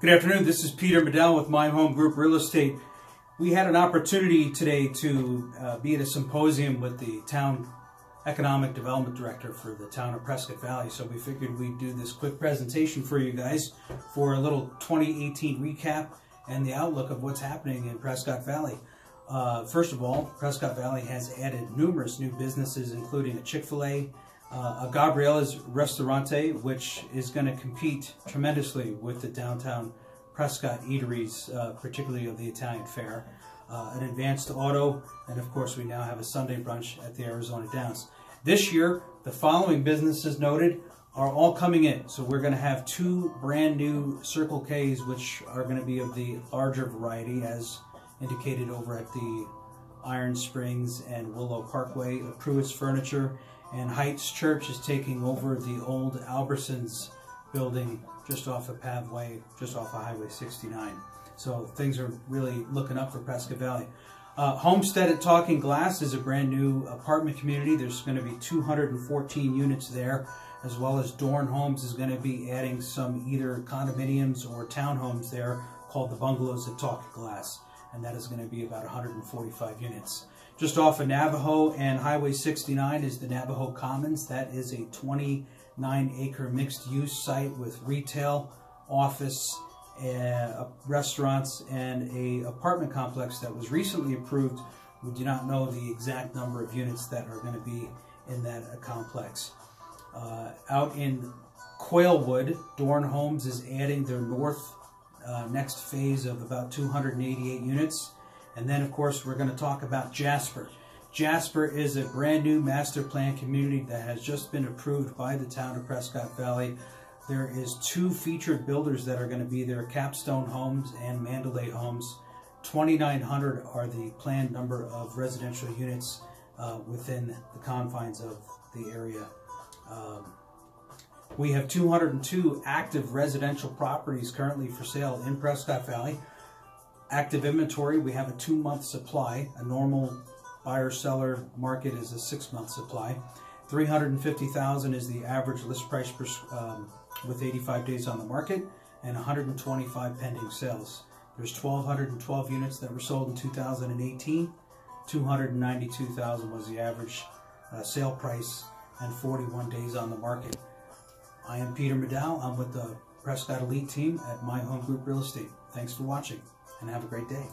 Good afternoon. This is Peter Medell with My Home Group Real Estate. We had an opportunity today to uh, be at a symposium with the town economic development director for the town of Prescott Valley. So we figured we'd do this quick presentation for you guys for a little 2018 recap and the outlook of what's happening in Prescott Valley. Uh, first of all, Prescott Valley has added numerous new businesses, including a Chick-fil-A, uh, a Gabriella's Restaurante, which is going to compete tremendously with the downtown Prescott eateries, uh, particularly of the Italian fare, uh, an advanced auto, and of course we now have a Sunday brunch at the Arizona Downs. This year, the following businesses noted are all coming in. So we're going to have two brand new Circle Ks, which are going to be of the larger variety, as indicated over at the Iron Springs and Willow Parkway. Pruitt's Furniture and Heights Church is taking over the old Albertsons building just off the pathway, just off of Highway 69. So things are really looking up for Prescott Valley. Uh, Homestead at Talking Glass is a brand new apartment community. There's going to be 214 units there, as well as Dorn Homes is going to be adding some either condominiums or townhomes there called the Bungalows at Talking Glass, and that is going to be about 145 units. Just off of Navajo and Highway 69 is the Navajo Commons. That is a 29 acre mixed use site with retail, office, uh, restaurants, and a apartment complex that was recently approved. We do not know the exact number of units that are going to be in that uh, complex. Uh, out in Quailwood, Dorn Homes is adding their north uh, next phase of about 288 units. And then, of course, we're going to talk about Jasper. Jasper is a brand new master plan community that has just been approved by the town of Prescott Valley. There is two featured builders that are going to be there, Capstone Homes and Mandalay Homes. 2,900 are the planned number of residential units uh, within the confines of the area. Um, we have 202 active residential properties currently for sale in Prescott Valley. Active inventory, we have a two-month supply. A normal buyer-seller market is a six-month supply. 350,000 is the average list price per, um, with 85 days on the market and 125 pending sales. There's 1,212 units that were sold in 2018. 292,000 was the average uh, sale price and 41 days on the market. I am Peter Medell. I'm with the Prescott Elite team at My Home Group Real Estate. Thanks for watching and have a great day.